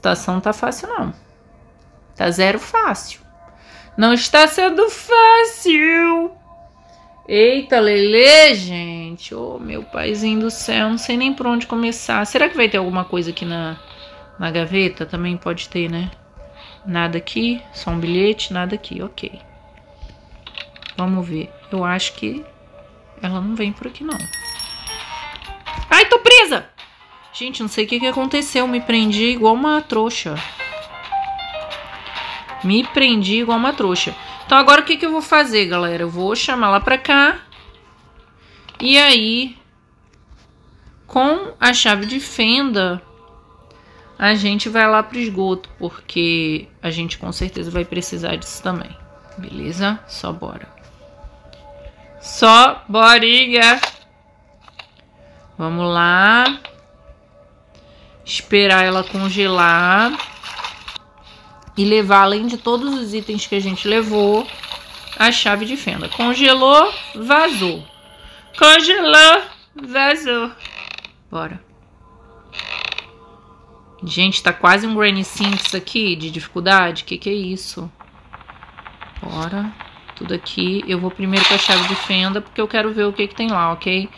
situação tá fácil, não. Tá zero fácil. Não está sendo fácil. Eita, Lele, gente. Ô, oh, meu paizinho do céu. Não sei nem por onde começar. Será que vai ter alguma coisa aqui na, na gaveta? Também pode ter, né? Nada aqui. Só um bilhete. Nada aqui. Ok. Vamos ver. Eu acho que ela não vem por aqui, não. Ai, tô presa! Gente, não sei o que, que aconteceu. Me prendi igual uma trouxa. Me prendi igual uma trouxa. Então agora o que, que eu vou fazer, galera? Eu vou chamar lá pra cá. E aí, com a chave de fenda, a gente vai lá pro esgoto. Porque a gente com certeza vai precisar disso também. Beleza? Só bora. Só borinha. Vamos lá. Esperar ela congelar e levar, além de todos os itens que a gente levou, a chave de fenda. Congelou, vazou. Congelou, vazou. Bora. Gente, tá quase um Granny Sinks aqui de dificuldade. Que que é isso? Bora. Tudo aqui. Eu vou primeiro com a chave de fenda, porque eu quero ver o que que tem lá, ok?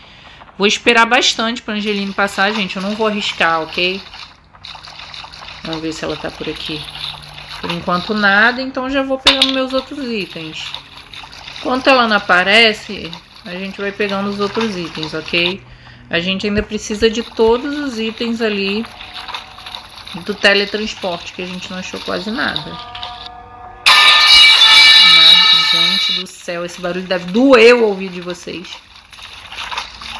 Vou esperar bastante pra Angeline passar, gente. Eu não vou arriscar, ok? Vamos ver se ela tá por aqui. Por enquanto nada, então já vou pegando meus outros itens. Enquanto ela não aparece, a gente vai pegando os outros itens, ok? A gente ainda precisa de todos os itens ali do teletransporte, que a gente não achou quase nada. Nada. Gente do céu, esse barulho deve doer o ouvido de vocês.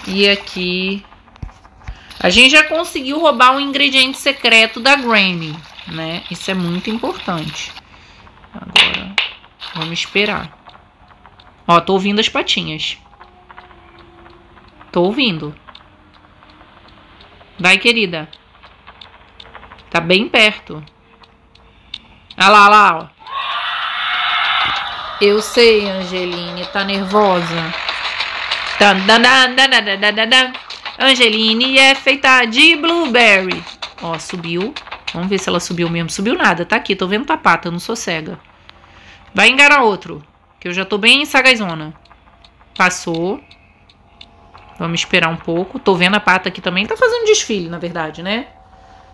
E aqui... A gente já conseguiu roubar um ingrediente secreto da Granny né? Isso é muito importante. Agora, vamos esperar. Ó, tô ouvindo as patinhas. Tô ouvindo. Vai, querida. Tá bem perto. Ah lá, lá, ó. Eu sei, Angeline, tá nervosa. Angeline é feita de blueberry. Ó, subiu. Vamos ver se ela subiu mesmo. Subiu nada, tá aqui. Tô vendo pata, eu não sou cega. Vai enganar outro. Que eu já tô bem sagazona. Passou. Vamos esperar um pouco. Tô vendo a pata aqui também. Tá fazendo desfile, na verdade, né?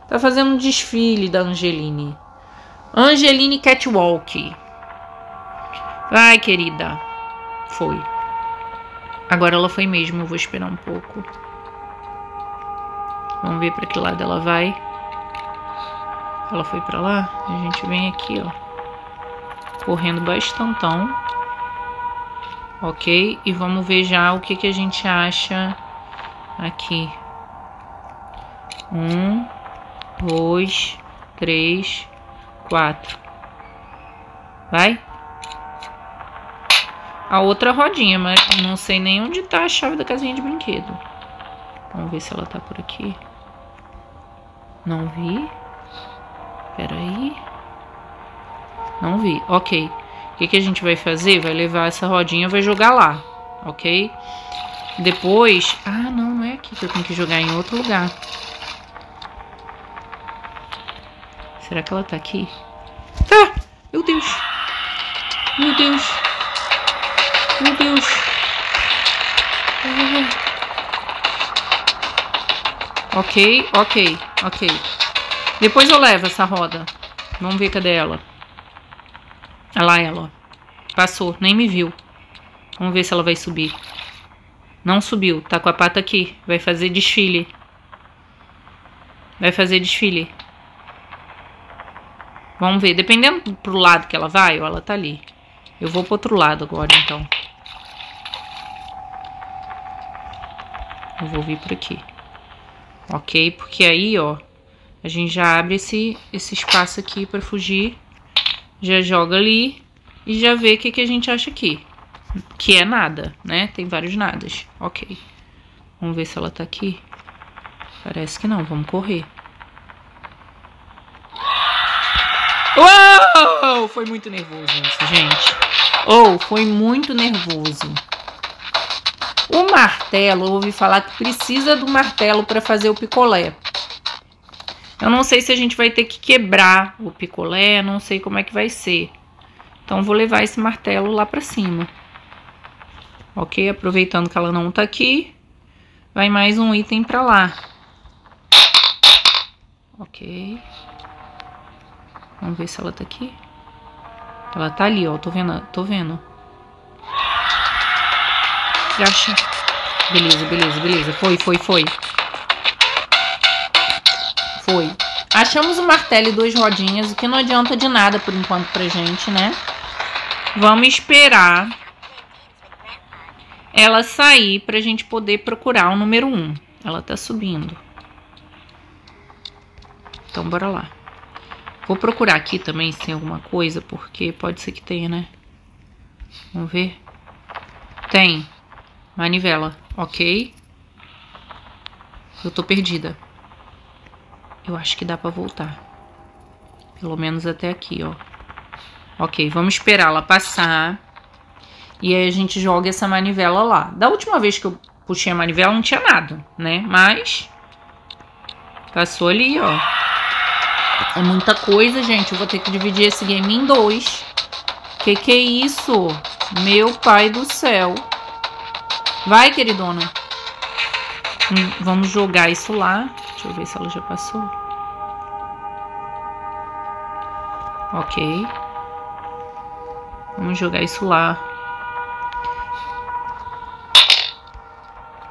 Tá fazendo um desfile da Angeline. Angeline Catwalk. Vai, querida. Foi. Agora ela foi mesmo. Eu vou esperar um pouco. Vamos ver pra que lado ela vai. Ela foi pra lá. A gente vem aqui, ó. Correndo bastantão. Ok? E vamos ver já o que, que a gente acha aqui. Um, dois, três, quatro. Vai? A outra rodinha, mas não sei nem onde tá a chave da casinha de brinquedo. Vamos ver se ela tá por aqui. Não vi. Peraí. Não vi. Ok. O que, que a gente vai fazer? Vai levar essa rodinha, vai jogar lá. Ok? Depois... Ah, não, não é aqui que eu tenho que jogar, em outro lugar. Será que ela tá aqui? Tá! Meu Deus! Meu Deus! Meu Deus! Ok, ok, ok. Depois eu levo essa roda. Vamos ver cadê ela. Olha lá ela, ó. Passou, nem me viu. Vamos ver se ela vai subir. Não subiu, tá com a pata aqui. Vai fazer desfile. Vai fazer desfile. Vamos ver, dependendo pro lado que ela vai, ó, ela tá ali. Eu vou pro outro lado agora, então. Eu vou vir por aqui. Ok? Porque aí, ó, a gente já abre esse, esse espaço aqui para fugir. Já joga ali e já vê o que, que a gente acha aqui. Que é nada, né? Tem vários nadas. Ok. Vamos ver se ela tá aqui. Parece que não. Vamos correr. Uou! Foi muito nervoso isso, gente. Ou oh, foi muito nervoso. O martelo, eu ouvi falar que precisa do martelo para fazer o picolé. Eu não sei se a gente vai ter que quebrar o picolé, não sei como é que vai ser. Então, vou levar esse martelo lá pra cima. Ok? Aproveitando que ela não tá aqui, vai mais um item pra lá. Ok. Vamos ver se ela tá aqui. Ela tá ali, ó. Tô vendo. Tô vendo. Gacha. Beleza, beleza, beleza. Foi, foi, foi. Foi. Achamos o martelo e duas rodinhas, o que não adianta de nada por enquanto pra gente, né? Vamos esperar ela sair pra gente poder procurar o número 1. Um. Ela tá subindo. Então, bora lá. Vou procurar aqui também se tem alguma coisa, porque pode ser que tenha, né? Vamos ver. Tem. Manivela. Ok. Eu tô perdida. Eu acho que dá pra voltar. Pelo menos até aqui, ó. Ok, vamos esperar ela passar. E aí a gente joga essa manivela lá. Da última vez que eu puxei a manivela não tinha nada, né? Mas passou ali, ó. É muita coisa, gente. Eu vou ter que dividir esse game em dois. Que que é isso? Meu pai do céu. Vai, queridona. Hum, vamos jogar isso lá. Deixa eu ver se ela já passou. Ok. Vamos jogar isso lá.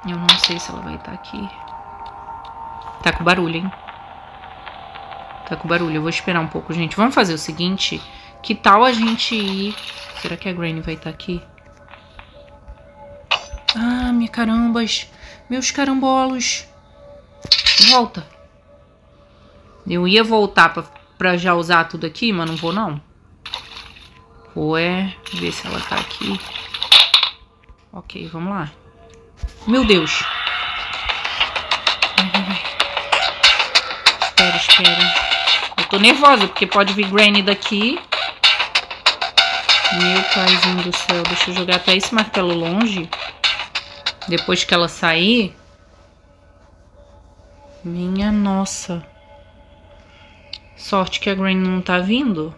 Eu não sei se ela vai estar tá aqui. Tá com barulho, hein? Tá com barulho. Eu vou esperar um pouco, gente. Vamos fazer o seguinte. Que tal a gente ir... Será que a Granny vai estar tá aqui? Ah, minha carambas. Meus carambolos. Volta. Eu ia voltar pra, pra já usar tudo aqui, mas não vou não. Vou é ver se ela tá aqui. Ok, vamos lá. Meu Deus. Espera, espera. Eu tô nervosa, porque pode vir Granny daqui. Meu paizinho do céu. Deixa eu jogar até esse martelo longe. Depois que ela sair. Minha nossa. Sorte que a Granny não tá vindo.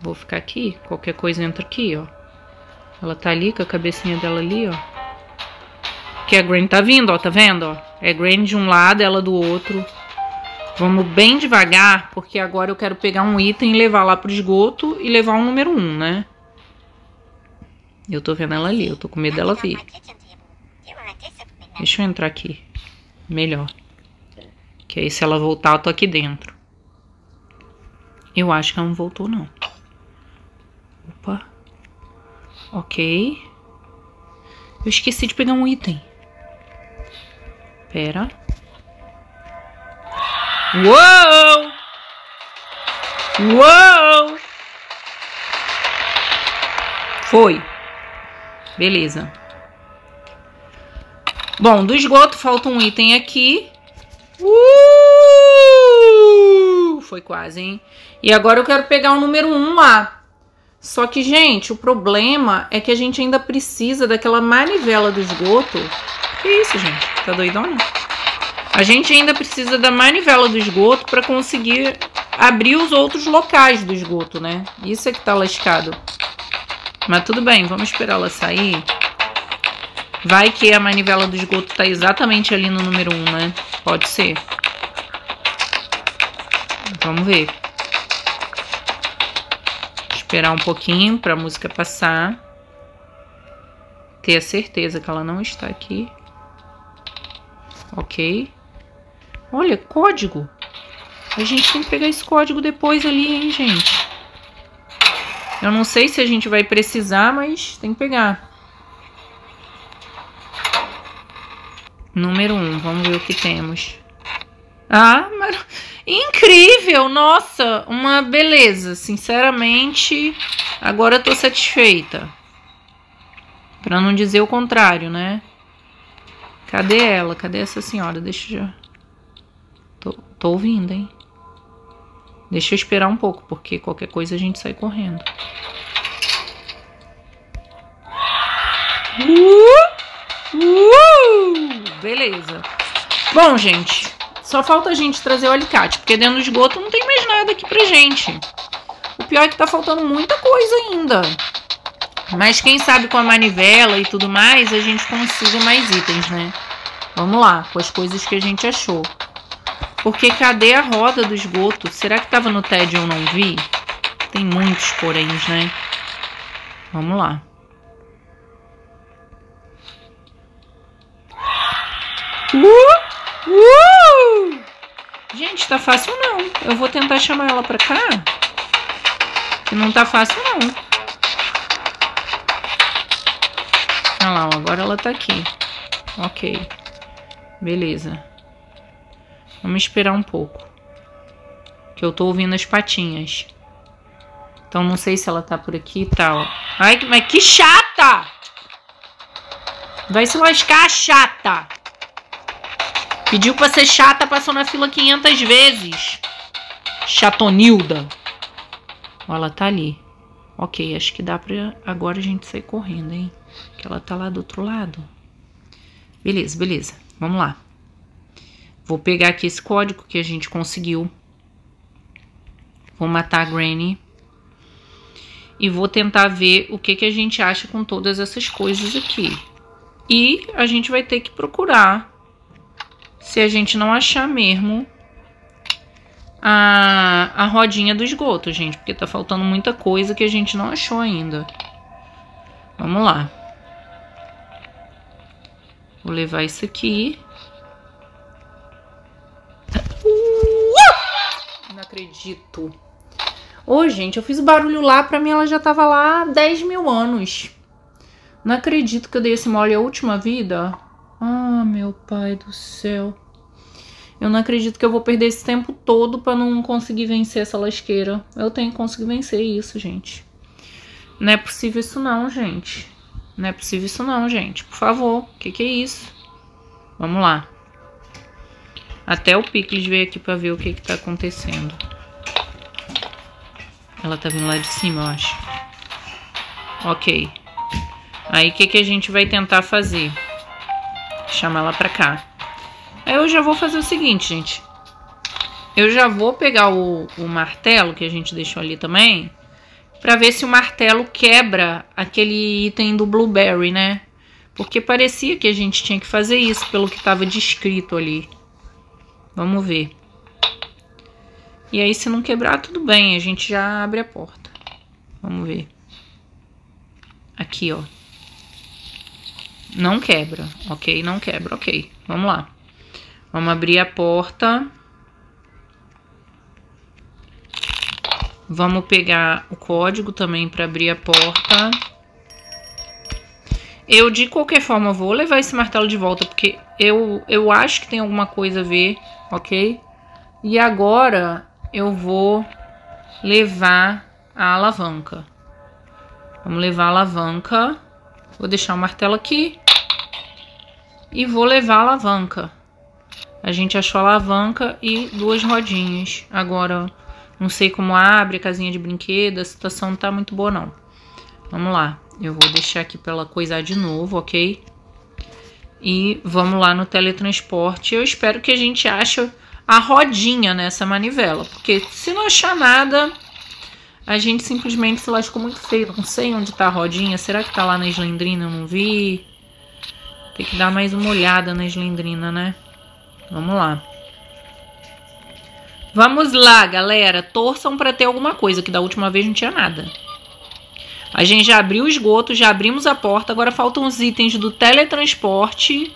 Vou ficar aqui. Qualquer coisa entra aqui, ó. Ela tá ali com a cabecinha dela ali, ó. Que a Granny tá vindo, ó. Tá vendo, ó? É Granny de um lado, ela do outro. Vamos bem devagar, porque agora eu quero pegar um item e levar lá pro esgoto e levar o número 1, um, né? Eu tô vendo ela ali, eu tô com medo dela vir. Deixa eu entrar aqui. Melhor. Que aí se ela voltar, eu tô aqui dentro. Eu acho que ela não voltou, não. Opa. Ok. Eu esqueci de pegar um item. Pera. Uou! Uou! Foi. Beleza. Bom, do esgoto falta um item aqui. Uh! Foi quase, hein? E agora eu quero pegar o número 1 lá. Só que, gente, o problema é que a gente ainda precisa daquela manivela do esgoto. Que isso, gente? Tá doidona? A gente ainda precisa da manivela do esgoto para conseguir abrir os outros locais do esgoto, né? Isso é que tá lascado. Mas tudo bem, vamos esperar ela sair. Vai que a manivela do esgoto tá exatamente ali no número 1, né? Pode ser. Vamos ver esperar um pouquinho para a música passar. Ter a certeza que ela não está aqui. Ok. Olha, código. A gente tem que pegar esse código depois ali, hein, gente. Eu não sei se a gente vai precisar, mas tem que pegar. Número 1, um, vamos ver o que temos. Ah, mas... Incrível, nossa, uma beleza. Sinceramente, agora eu tô satisfeita. Pra não dizer o contrário, né? Cadê ela? Cadê essa senhora? Deixa eu. Tô, ouvindo, hein? Deixa eu esperar um pouco, porque qualquer coisa a gente sai correndo. Uh! Uh! beleza. Bom, gente, só falta a gente trazer o alicate, porque dentro do esgoto não tem mais nada aqui pra gente. O pior é que tá faltando muita coisa ainda. Mas quem sabe com a manivela e tudo mais, a gente consiga mais itens, né? Vamos lá, com as coisas que a gente achou. Porque cadê a roda do esgoto? Será que tava no TED e eu não vi? Tem muitos poréns, né? Vamos lá. Uh! Uh! Gente, tá fácil não. Eu vou tentar chamar ela pra cá. Que não tá fácil não. Olha lá, agora ela tá aqui. Ok. Beleza. Vamos esperar um pouco. Que eu tô ouvindo as patinhas. Então não sei se ela tá por aqui e tal. Ai, mas que chata! Vai se lascar, chata! Pediu pra ser chata, passou na fila 500 vezes. Chatonilda. Ó, ela tá ali. Ok, acho que dá pra agora a gente sair correndo, hein? Que ela tá lá do outro lado. Beleza, beleza. Vamos lá. Vou pegar aqui esse código que a gente conseguiu. Vou matar a Granny. E vou tentar ver o que, que a gente acha com todas essas coisas aqui. E a gente vai ter que procurar se a gente não achar mesmo a, a rodinha do esgoto, gente. Porque tá faltando muita coisa que a gente não achou ainda. Vamos lá. Vou levar isso aqui. Acredito. Ô, gente, eu fiz barulho lá, pra mim ela já tava lá há 10 mil anos. Não acredito que eu dei esse mole a última vida. Ah, meu pai do céu. Eu não acredito que eu vou perder esse tempo todo pra não conseguir vencer essa lasqueira. Eu tenho que conseguir vencer isso, gente. Não é possível isso não, gente. Não é possível isso não, gente. Por favor, o que, que é isso? Vamos lá. Até o Picles veio aqui pra ver o que que tá acontecendo. Ela tá vindo lá de cima, eu acho. Ok. Aí, o que que a gente vai tentar fazer? Chamar ela pra cá. Aí eu já vou fazer o seguinte, gente. Eu já vou pegar o, o martelo que a gente deixou ali também. Pra ver se o martelo quebra aquele item do blueberry, né? Porque parecia que a gente tinha que fazer isso pelo que estava descrito ali. Vamos ver. E aí, se não quebrar, tudo bem. A gente já abre a porta. Vamos ver. Aqui, ó. Não quebra, ok? Não quebra, ok. Vamos lá. Vamos abrir a porta. Vamos pegar o código também para abrir a porta. Eu, de qualquer forma, vou levar esse martelo de volta, porque eu, eu acho que tem alguma coisa a ver, ok? E agora eu vou levar a alavanca. Vamos levar a alavanca. Vou deixar o martelo aqui. E vou levar a alavanca. A gente achou a alavanca e duas rodinhas. Agora, não sei como abre a casinha de brinquedo. A situação não tá muito boa, não. Vamos lá. Eu vou deixar aqui pra ela coisar de novo, ok? E vamos lá no teletransporte. Eu espero que a gente ache a rodinha nessa manivela. Porque se não achar nada, a gente simplesmente se lascou muito feio. Não sei onde tá a rodinha. Será que tá lá na Slendrina? Eu não vi. Tem que dar mais uma olhada na Slendrina, né? Vamos lá. Vamos lá, galera. Torçam pra ter alguma coisa, que da última vez não tinha nada. A gente já abriu o esgoto, já abrimos a porta. Agora faltam os itens do teletransporte.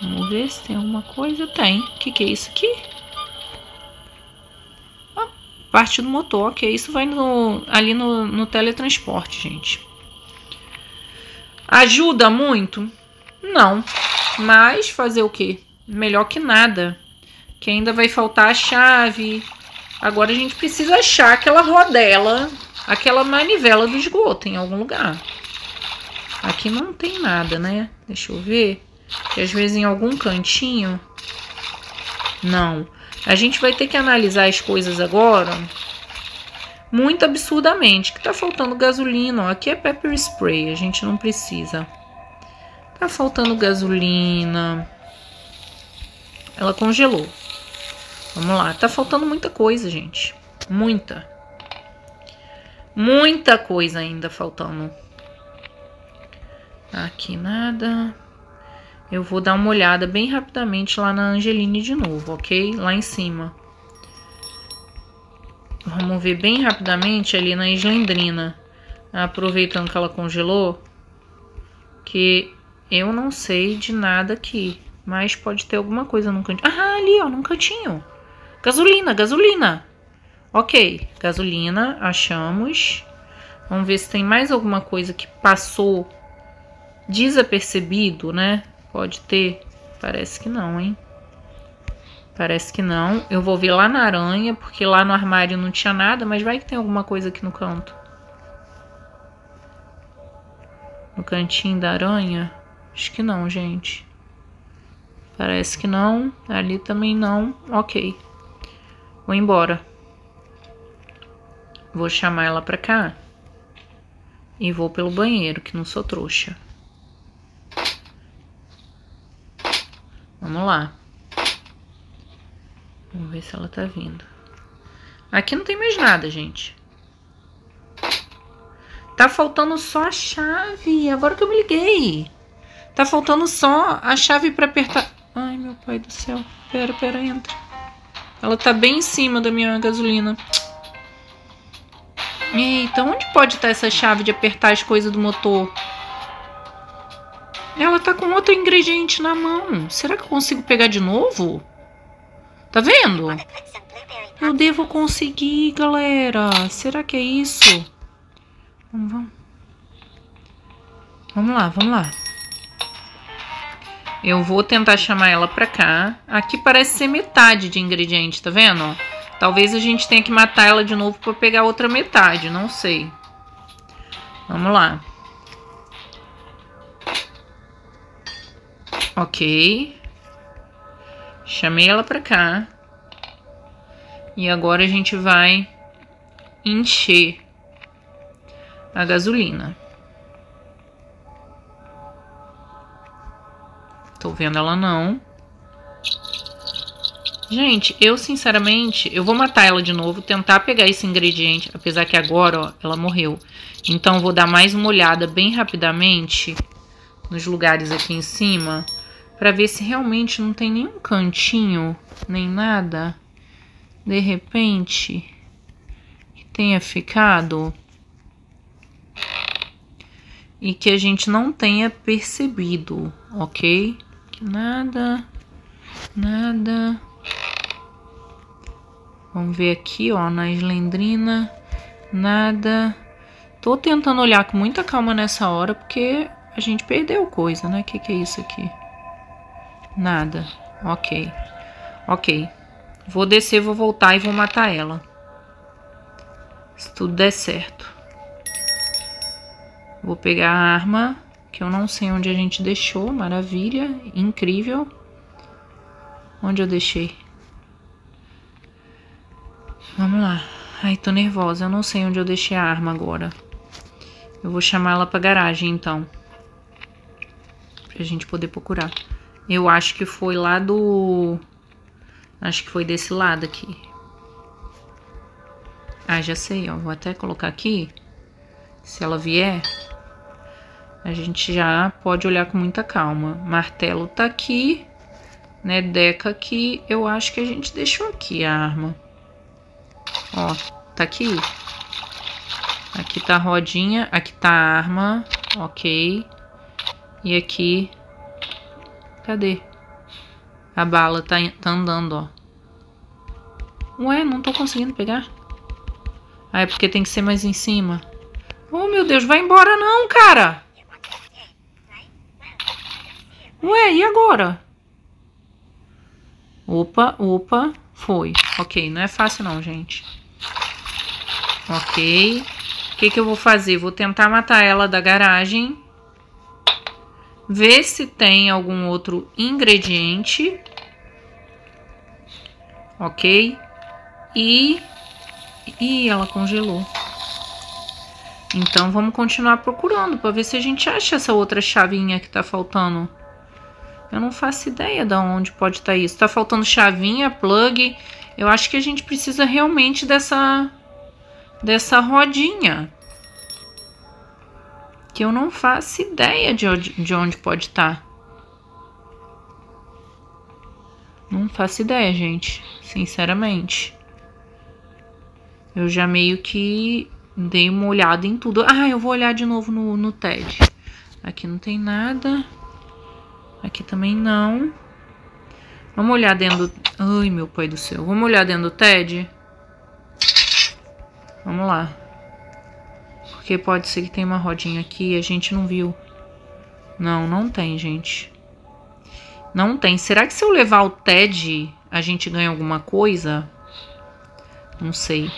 Vamos ver se tem alguma coisa. Tem. O que, que é isso aqui? Ah, parte do motor. Ok, isso vai no, ali no, no teletransporte, gente. Ajuda muito? Não. Mas fazer o quê? Melhor que nada. Que ainda vai faltar a chave. Agora a gente precisa achar aquela rodela aquela manivela do esgoto em algum lugar. Aqui não tem nada, né? Deixa eu ver. Que às vezes em algum cantinho. Não. A gente vai ter que analisar as coisas agora muito absurdamente. Que tá faltando gasolina. Aqui é pepper spray. A gente não precisa. Tá faltando gasolina. Ela congelou. Vamos lá. Tá faltando muita coisa, gente. Muita. Muita coisa ainda faltando. Aqui nada. Eu vou dar uma olhada bem rapidamente lá na Angeline de novo, ok? Lá em cima. Vamos ver bem rapidamente ali na Islendrina. Aproveitando que ela congelou. Que eu não sei de nada aqui. Mas pode ter alguma coisa no cantinho. Ah, ali, ó, num cantinho. Gasolina, gasolina. Ok, gasolina, achamos. Vamos ver se tem mais alguma coisa que passou desapercebido, né? Pode ter. Parece que não, hein? Parece que não. Eu vou ver lá na aranha, porque lá no armário não tinha nada, mas vai que tem alguma coisa aqui no canto. No cantinho da aranha? Acho que não, gente. Parece que não. Ali também não. Ok. Vou embora. Vou chamar ela pra cá. E vou pelo banheiro, que não sou trouxa. Vamos lá. Vamos ver se ela tá vindo. Aqui não tem mais nada, gente. Tá faltando só a chave. Agora que eu me liguei. Tá faltando só a chave pra apertar. Ai, meu pai do céu. Pera, pera, entra. Ela tá bem em cima da minha gasolina. Eita, onde pode estar essa chave de apertar as coisas do motor? Ela tá com outro ingrediente na mão. Será que eu consigo pegar de novo? Tá vendo? Eu devo conseguir, galera. Será que é isso? Vamos, vamos. Vamos lá, vamos lá. Eu vou tentar chamar ela pra cá. Aqui parece ser metade de ingrediente, tá vendo? Talvez a gente tenha que matar ela de novo pra pegar outra metade, não sei. Vamos lá. Ok. Chamei ela pra cá. E agora a gente vai encher a gasolina. Tô vendo ela não. Gente, eu sinceramente, eu vou matar ela de novo, tentar pegar esse ingrediente, apesar que agora, ó, ela morreu. Então, vou dar mais uma olhada bem rapidamente nos lugares aqui em cima para ver se realmente não tem nenhum cantinho, nem nada, de repente, que tenha ficado e que a gente não tenha percebido, ok? Nada, nada. Vamos ver aqui, ó, na eslendrina, nada. Tô tentando olhar com muita calma nessa hora, porque a gente perdeu coisa, né? O que, que é isso aqui? Nada. Ok. Ok. Vou descer, vou voltar e vou matar ela. Se tudo der certo. Vou pegar a arma, que eu não sei onde a gente deixou. Maravilha. Incrível. Onde eu deixei? Vamos lá. Ai, tô nervosa. Eu não sei onde eu deixei a arma agora. Eu vou chamar ela pra garagem, então. Pra gente poder procurar. Eu acho que foi lá do... Acho que foi desse lado aqui. Ah, já sei, ó. Vou até colocar aqui. Se ela vier, a gente já pode olhar com muita calma. Martelo tá aqui, né? Deca aqui. Eu acho que a gente deixou aqui a arma. Ó, tá aqui. Aqui tá a rodinha, aqui tá a arma, ok. E aqui Cadê? A bala tá, tá andando, ó. Ué, não tô conseguindo pegar. Ah, é porque tem que ser mais em cima. Oh, meu Deus, vai embora não, cara. Ué, e agora? Opa, opa, foi. Ok, não é fácil não, gente. Ok. O que que eu vou fazer? Vou tentar matar ela da garagem ver se tem algum outro ingrediente, ok? E, e ela congelou. Então vamos continuar procurando para ver se a gente acha essa outra chavinha que tá faltando. Eu não faço ideia de onde pode estar tá isso. Tá faltando chavinha, plug. Eu acho que a gente precisa realmente dessa dessa rodinha. Que eu não faço ideia de onde, de onde pode estar. Tá. Não faço ideia, gente. Sinceramente. Eu já meio que dei uma olhada em tudo. Ah, eu vou olhar de novo no, no TED. Aqui não tem nada. Aqui também não. Vamos olhar dentro. Ai, meu pai do céu. Vamos olhar dentro do TED? Vamos lá. Porque pode ser que tem uma rodinha aqui e a gente não viu. Não, não tem, gente. Não tem. Será que se eu levar o TED, a gente ganha alguma coisa? Não sei.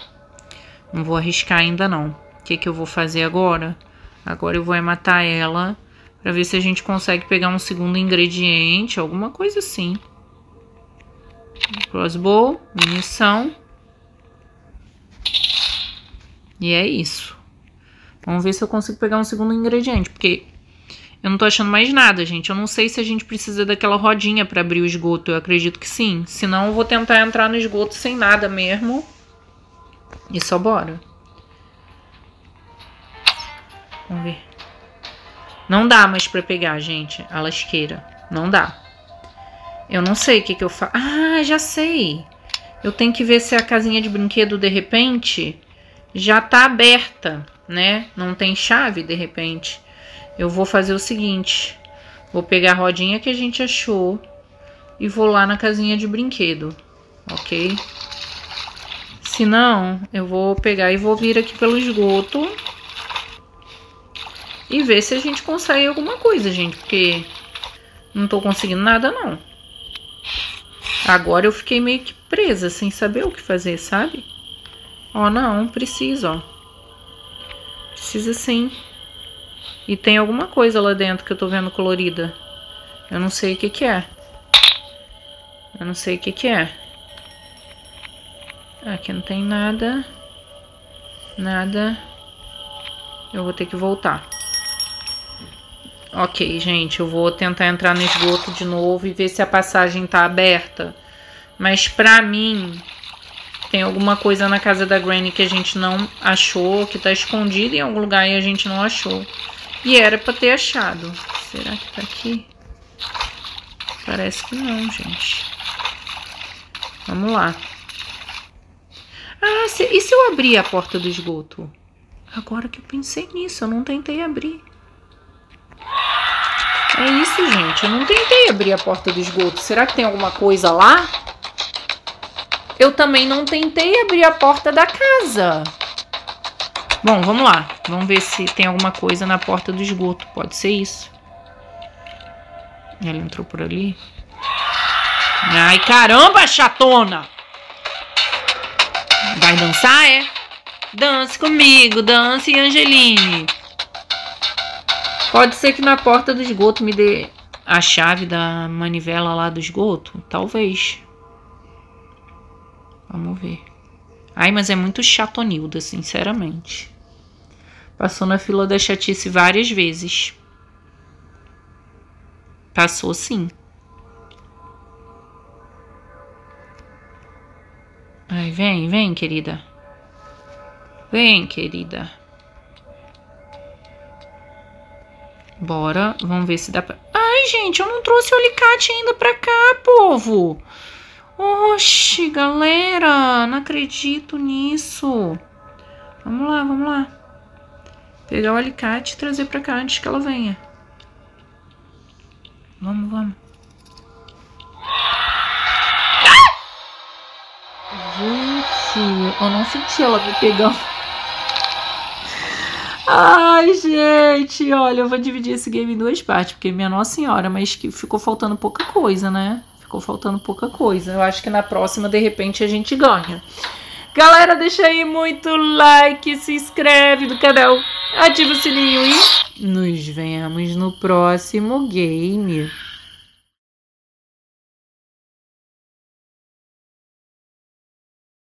Não vou arriscar ainda não. O que, que eu vou fazer agora? Agora eu vou matar ela para ver se a gente consegue pegar um segundo ingrediente, alguma coisa assim. Crossbow, munição. E é isso. Vamos ver se eu consigo pegar um segundo ingrediente, porque eu não tô achando mais nada, gente. Eu não sei se a gente precisa daquela rodinha para abrir o esgoto. Eu acredito que sim. Senão eu vou tentar entrar no esgoto sem nada mesmo. E só bora. Vamos ver. Não dá mais pra pegar, gente, a lasqueira. Não dá. Eu não sei o que que eu faço. Ah, já sei. Eu tenho que ver se a casinha de brinquedo, de repente, já tá aberta, né? Não tem chave, de repente. Eu vou fazer o seguinte. Vou pegar a rodinha que a gente achou e vou lá na casinha de brinquedo, ok? Se não, eu vou pegar e vou vir aqui pelo esgoto e ver se a gente consegue alguma coisa, gente, porque não tô conseguindo nada, não. Agora eu fiquei meio que presa, sem saber o que fazer, sabe? Ó, não, precisa, ó. Precisa sim. E tem alguma coisa lá dentro que eu tô vendo colorida. Eu não sei o que que é. Eu não sei o que que é. Aqui não tem nada. Nada. Eu vou ter que voltar. Ok, gente, eu vou tentar entrar no esgoto de novo e ver se a passagem tá aberta. Mas pra mim, tem alguma coisa na casa da Granny que a gente não achou, que tá escondida em algum lugar e a gente não achou. E era pra ter achado. Será que tá aqui? Parece que não, gente. Vamos lá. Ah, se, e se eu abrir a porta do esgoto? Agora que eu pensei nisso, eu não tentei abrir. É isso, gente. Eu não tentei abrir a porta do esgoto. Será que tem alguma coisa lá? Eu também não tentei abrir a porta da casa. Bom, vamos lá. Vamos ver se tem alguma coisa na porta do esgoto. Pode ser isso. Ela entrou por ali. Ai, caramba, chatona! Vai dançar, é? Dance comigo, dance Angeline. Pode ser que na porta do esgoto me dê a chave da manivela lá do esgoto? Talvez. Vamos ver. Ai, mas é muito chatonilda, sinceramente. Passou na fila da chatice várias vezes. Passou sim. Ai, vem, vem, querida. Vem, querida. Bora, vamos ver se dá pra... Ai, gente, eu não trouxe o alicate ainda pra cá, povo. Oxi, galera, não acredito nisso. Vamos lá, vamos lá. Pegar o alicate e trazer pra cá antes que ela venha. Vamos, vamos. Gente, eu não senti ela me pegando. Ai, gente, olha, eu vou dividir esse game em duas partes, porque minha nossa senhora, mas que ficou faltando pouca coisa, né? Ficou faltando pouca coisa. Eu acho que na próxima, de repente, a gente ganha. Galera, deixa aí muito like, se inscreve no canal, ativa o sininho e nos vemos no próximo game.